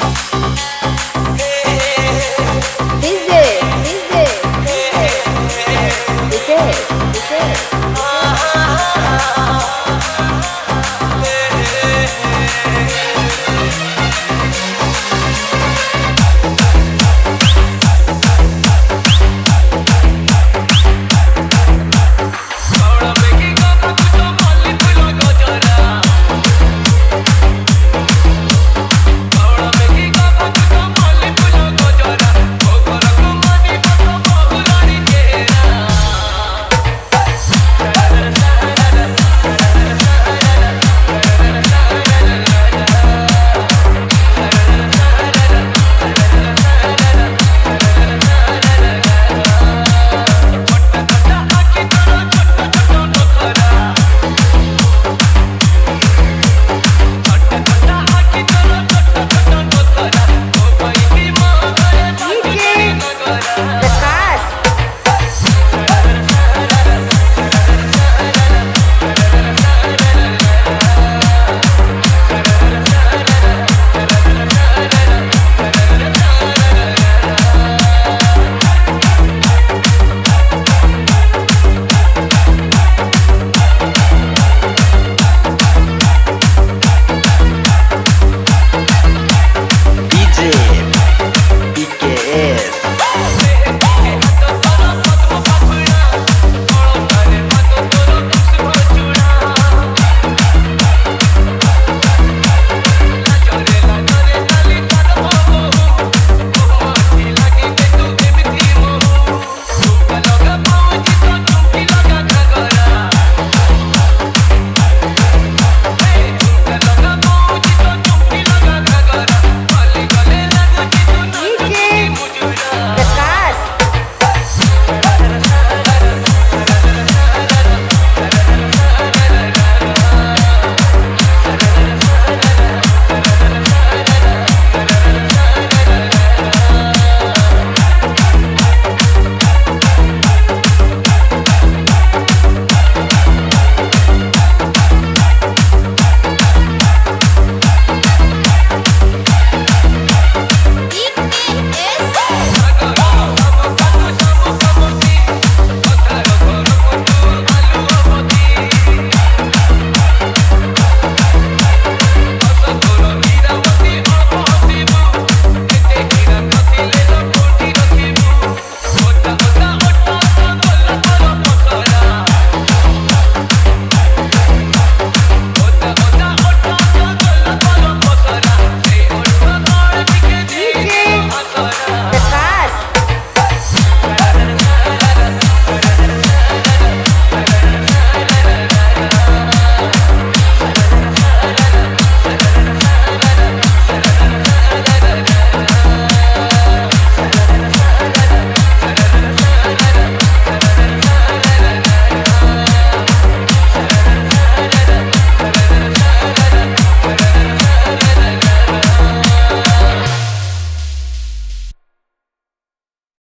Bye.